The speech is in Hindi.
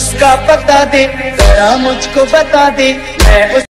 उसका पता दे जरा मुझको बता दे मैं उस